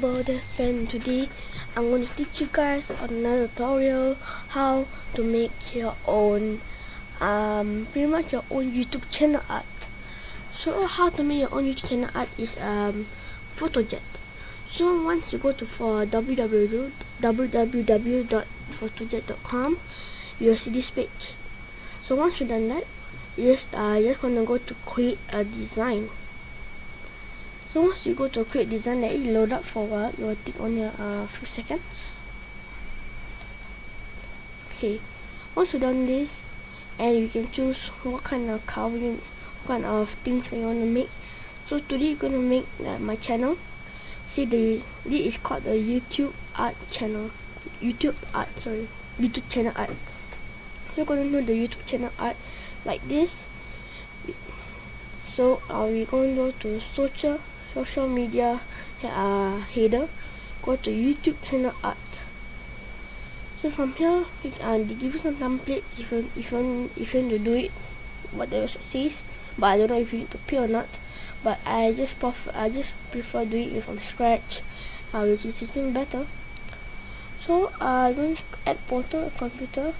Global Dev Pen. Today I'm going to teach you guys another tutorial how to make your own um, pretty much your own YouTube channel art. So how to make your own YouTube channel art is um, FotoJet. So once you go to for www.fotojet.com you'll see this page. So once you've done that, you just uh, you're just gonna go to create a design. So once you go to create design, let it load up for a while. You will take only a uh, few seconds. Okay, once you done this, and you can choose what kind of covering, what kind of things that you want to make. So today you're gonna make uh, my channel. See the this is called the YouTube art channel. YouTube art, sorry, YouTube channel art. You're gonna know the YouTube channel art like this. So uh, we're going to go to social social media uh, header go to YouTube channel art. So from here uh, they give you some template if you, if you, if you want to do it what the website says but I don't know if you need to pay or not. But I just prefer I just prefer doing it from scratch uh, which is system better. So uh, I'm going to add photo computer.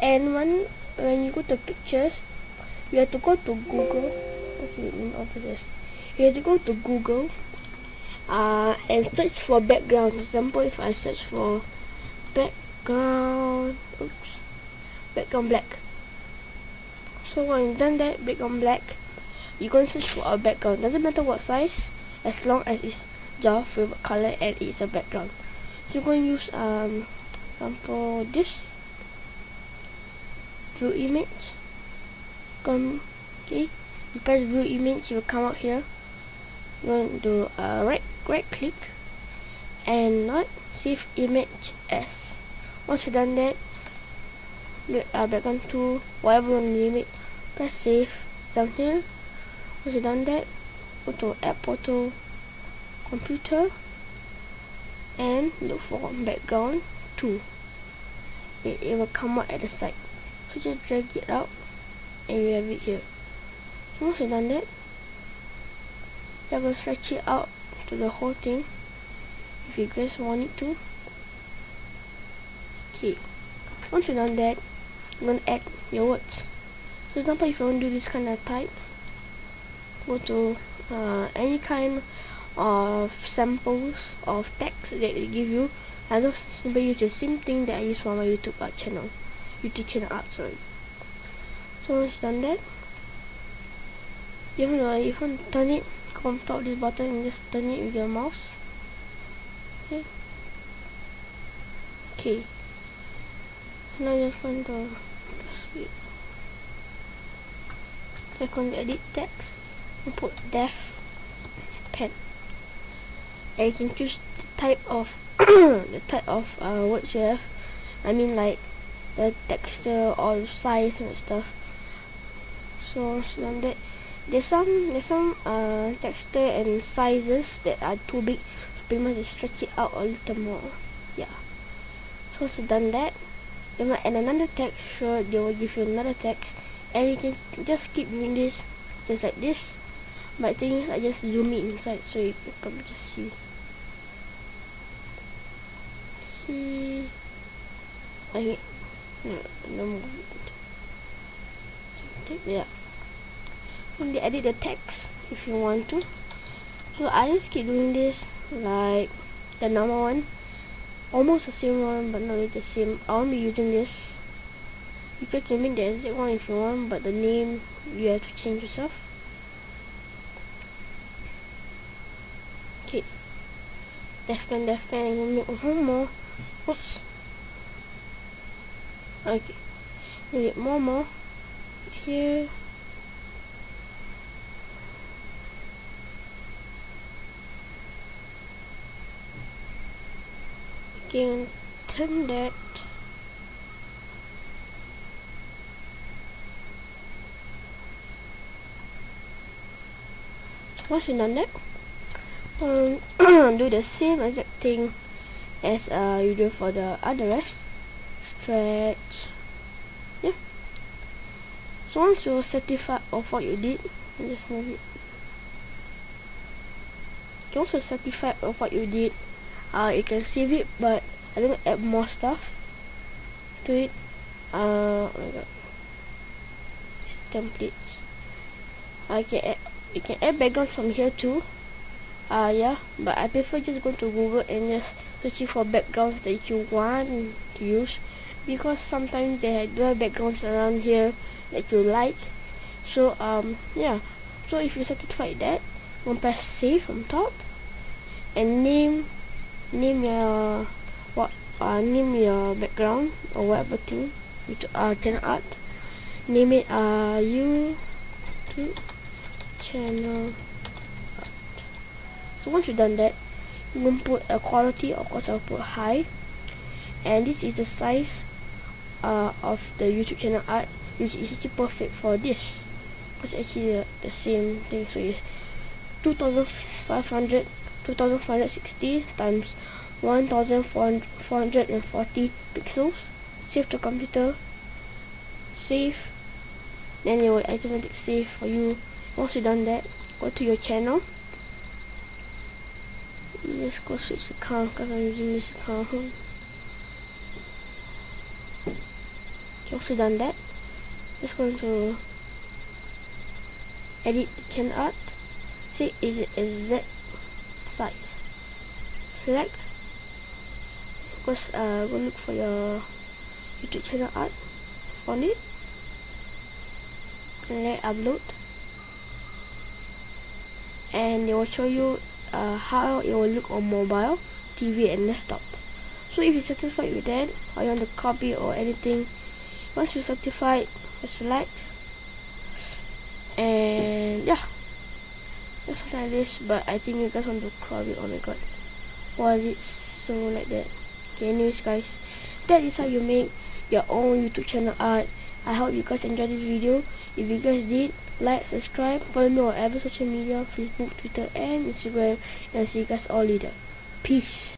And when when you go to pictures you have to go to Google. Okay let me open this you have to go to Google uh, and search for background. For example, if I search for background, oops, background black. So when you've done that, background black, you can search for a background. Doesn't matter what size, as long as it's your favorite color and it's a background. So going to use um, example this view image. Come, okay. You press view image, you will come out here going to do a right right click and not save image as. Once you done that uh, back on to whatever you name it press save here once you done that go to app photo computer and look for background 2 it, it will come out at the side. So just drag it out and you have it here. Once you done that I will stretch it out to the whole thing. If you guys want it to. Okay. Once you done that I'm gonna add your words. For example if you want to do this kind of type go to uh, any kind of samples of text that they give you. I just simply use the same thing that I use for my YouTube art channel. YouTube channel art sorry. So once done that you want to, you want to turn it on top this button and just turn it with your mouse. Okay. Okay. Now I'm just going to click on the edit text and put def pen. And you can choose the type of the type of uh, words you have. I mean like the texture or the size and stuff. So, so on that there's some there's some uh, texture and sizes that are too big. So pretty much just stretch it out a little more. Yeah. So once you've done that you might add another text sure they will give you another text. And you can just keep doing this just like this. But I think I just zoom it inside so you can probably just see. See. Okay. No, no more. Yeah only edit the text if you want to. So I just keep doing this like the normal one. Almost the same one but not really the same. I won't be using this. You can make the exact one if you want but the name you have to change yourself. Okay. Left pen I'm gonna make one more oops. Okay. Make more more. Here intended. Once you done that um, do the same exact thing as uh, you do for the other rest. Stretch. Yeah. So once you're satisfied of what you did just move it. Once you're satisfied of what you did uh, you can save it but I don't add more stuff to it. Uh, oh my god. Templates. I can add you can add backgrounds from here too. Uh yeah but I prefer just go to Google and just searching for backgrounds that you want to use because sometimes they do have backgrounds around here that you like. So um yeah. So if you satisfied that can press save on top and name name your what uh, name your background or whatever thing with uh, channel art. Name it uh YouTube channel art. So once you've done that you can put a quality of course I'll put high. And this is the size uh, of the YouTube channel art which is actually perfect for this. It's actually uh, the same thing. So it's 2500 2560 times 1440 pixels. Save to computer. Save. Then it will automatically save for you. Once you done that go to your channel. Let's go switch account because I'm using this account. Okay, once you done that just going to edit the channel art. See is it exact size select. Go, uh, go look for your YouTube channel art. Found it. And let upload. And it will show you uh, how it will look on mobile TV and desktop. So if you're satisfied with that or you want to copy or anything once you're satisfied select. And yeah something like this but I think you guys want to crop it oh my god. Why is it so like that? Okay anyways guys that is how you make your own youtube channel art. I hope you guys enjoyed this video. If you guys did like subscribe follow me on every social media facebook twitter and instagram and see you guys all later. Peace